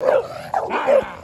Ah!